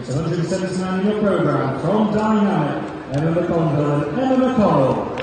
It's a 179 in your program from Dynamic, Emma McConville and Emma McConnell.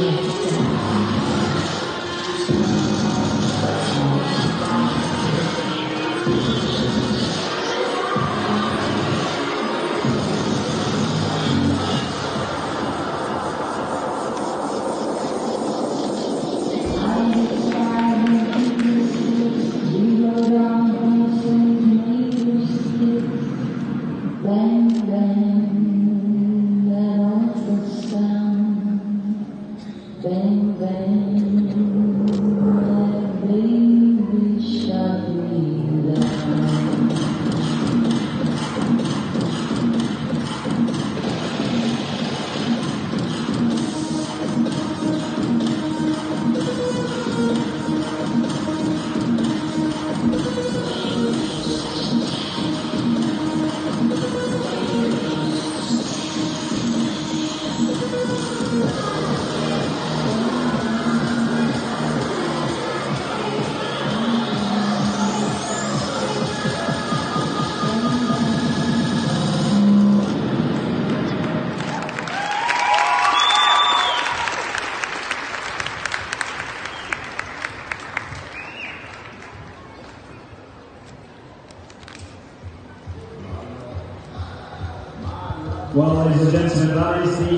Bang, Well, ladies and gentlemen, that is the